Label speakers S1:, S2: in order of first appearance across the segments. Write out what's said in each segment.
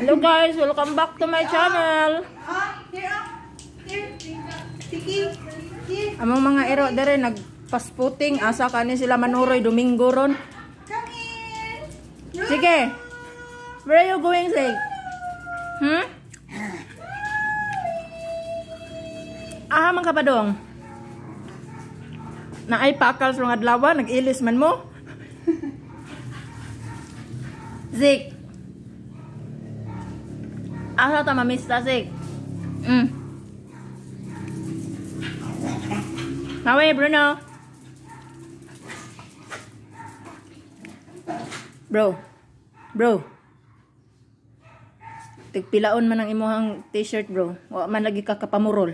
S1: Hello guys, welcome back to my channel. Among mga ero dere nagpasputing asa kani sila manuroy Domingo ron. Sige. Where are you going, Sig? Hmm? Ah, man ka pa dong? Na ay pakal sa mga adlaw, nag-ilis man mo? Zik. Asa ta mamista, Zik? Mm. Nawe, Bruno. Bro. Bro. Tigpilaon man ang imuhang t-shirt, bro. Wa man lagi ka kapamurol.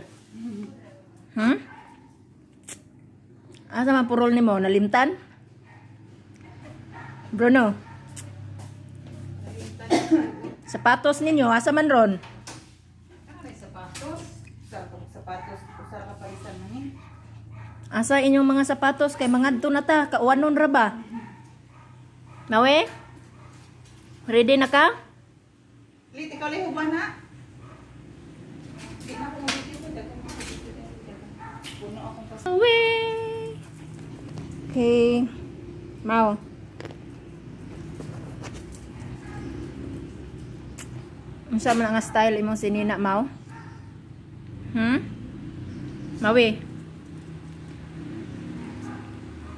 S1: Hmm? Asa man purol nimo nalimtan? Bruno. Sapatos ninyo, asa man ron?
S2: Ano sapatos? Sa sapatos ko sa kapalisan na ni.
S1: Asa inyong mga sapatos kay mga na ta, kauwanon ra ba? Nawe? Ready na ka?
S2: Lit, ikaw liho ba na?
S1: Nawe! Okay. Mau. Unsa man nga style imong sinina, Mau? Hmm? Mawi.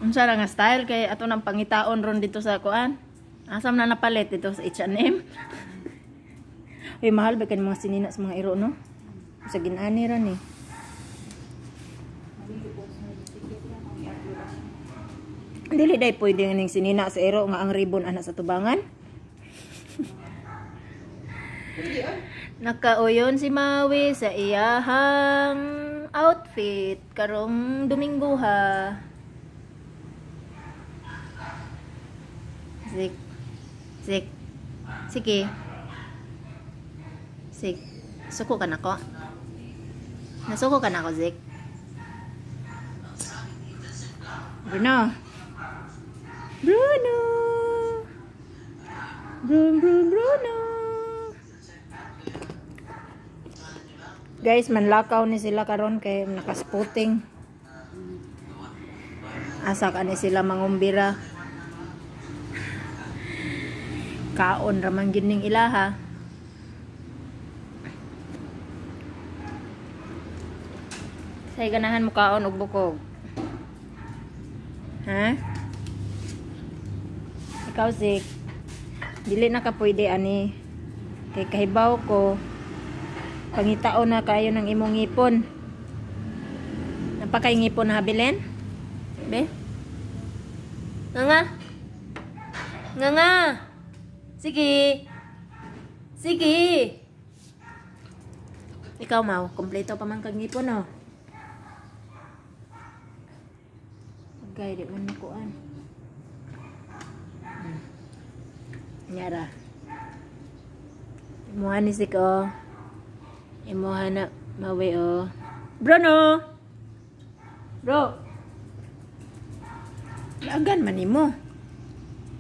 S1: Unsa ra nga style kay ato nang pangitaon ron dito sa kuan? Asam na napalit dito sa H&M. Uy, mahal ba kan mga sinina sa mga iro, no? Sa ginani ra ni. Dili day pwede ning sinina sa iro nga ang ribbon ana sa tubangan. Nakauyon si Maui sa iyahang outfit karong Domingo ha. Sik. Sik. Sige. Sik. Suko ka na ko? Nasuko ka na ko, Zik? Bruno. Bruno. Bruno, Bruno, Bruno. Guys, manlakaw ni sila karon kay nakasputing. Asa ka sila mangumbira. Kaon raman gining ilaha. Say ganahan mo kaon og bukog. Ha? Ikaw Zik. Dili na ka pwede ani. Kay kahibaw ko pangitao na kayo ng imong ngipon. Napakay ngipon na habilin? Be? Nga nga. Nga nga. Sige. Sige. Ikaw mau, kompleto pa man kag ngipon no. Gay di man nakuan. Hmm. Nyara. Imuha ni Sik oh. Imuha na mawi oh. Bruno! Bro! Lagan man imo.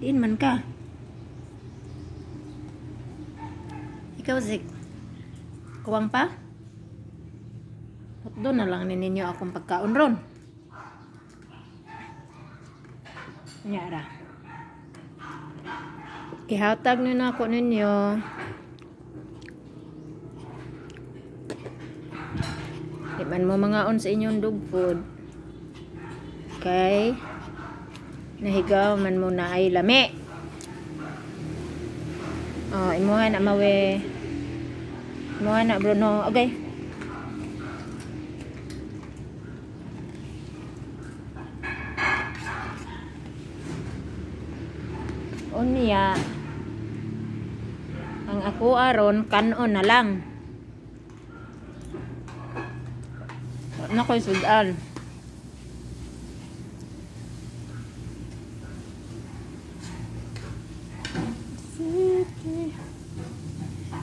S1: Diin man ka. Ikaw, Zik. Kuwang pa? At doon na lang ni ninyo akong pagkaon ron. Nyara. Ihatag nyo na ako ninyo. Di man mo mga on sa inyong dog food. Okay. Nahigaw man mo na ay lami. Oh, imuha na mawe. Imuha na Bruno. Okay. Unya. Ang ako aron kanon na lang. Na ko'y sudan. Ziki.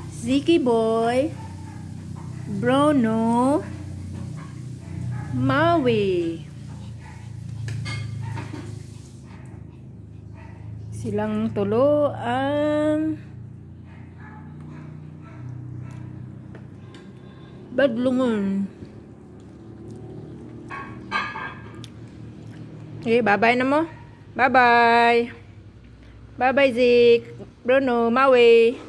S1: Ziki boy. Bruno. Maui. Silang tulo ang Badlungon. Okay, bye-bye na mo. Bye-bye. Bye-bye, Zik. Bruno, Maui.